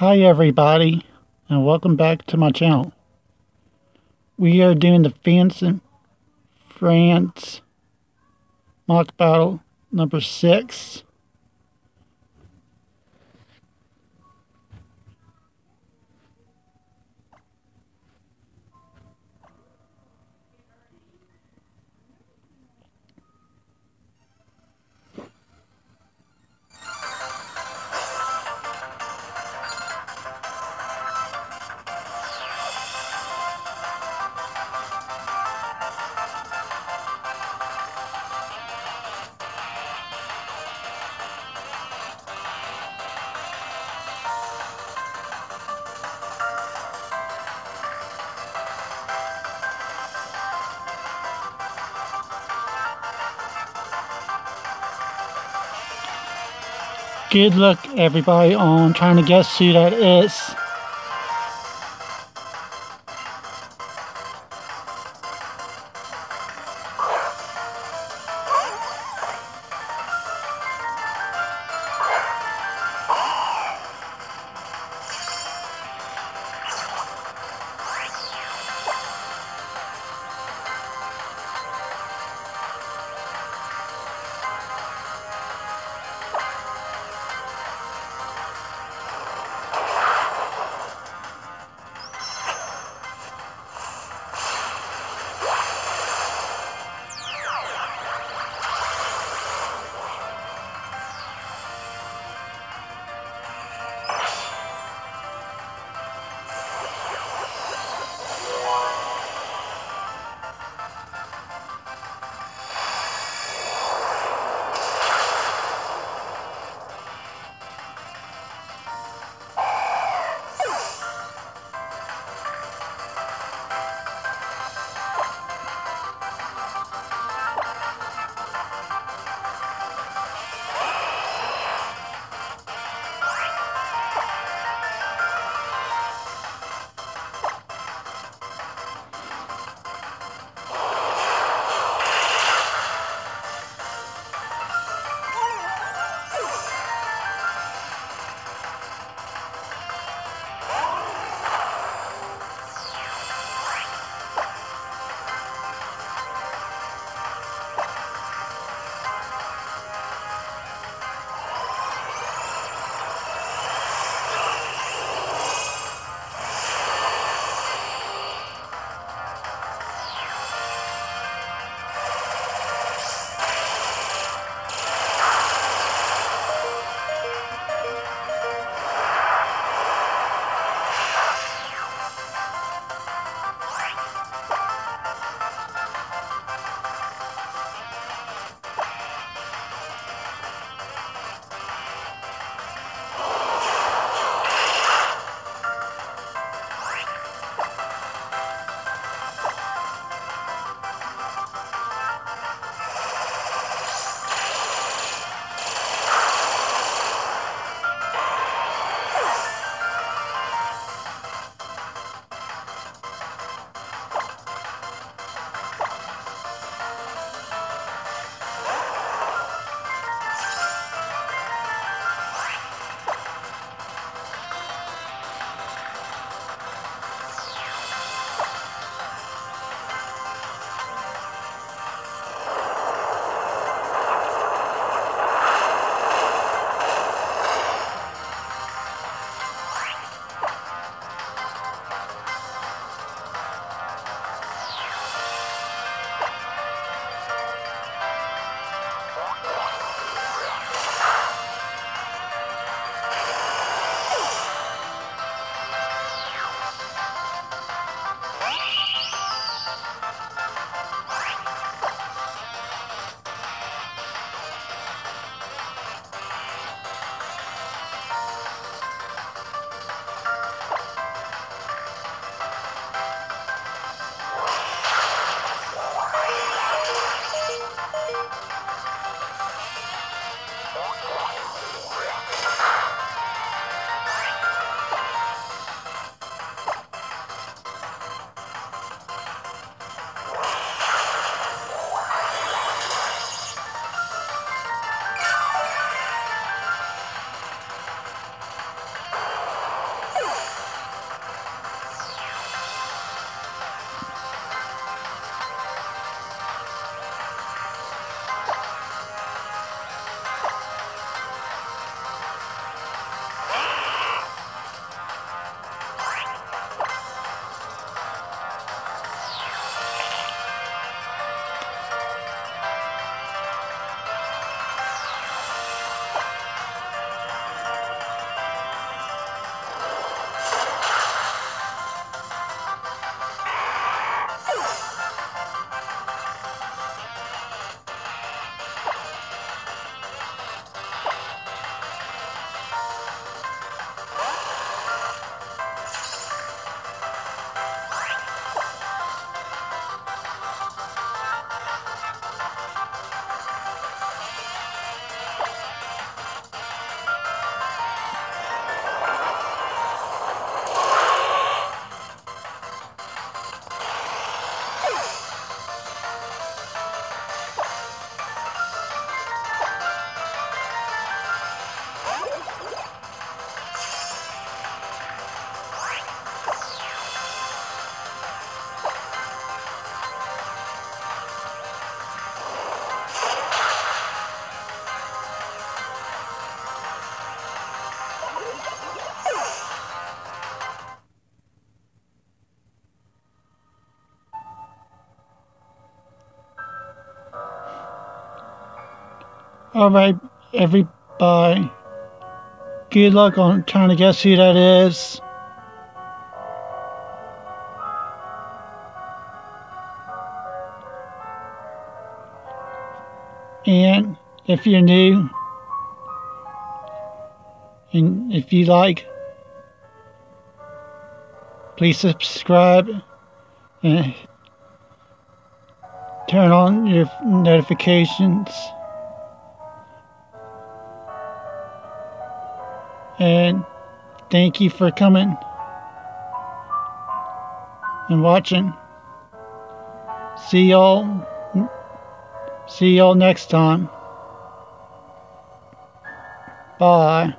Hi everybody and welcome back to my channel. We are doing the and Friends mock battle number 6. Good luck everybody on trying to guess who that is. Alright, everybody. Good luck on trying to guess who that is. And if you're new, and if you like, please subscribe and turn on your notifications. And thank you for coming and watching. See y'all. See y'all next time. Bye.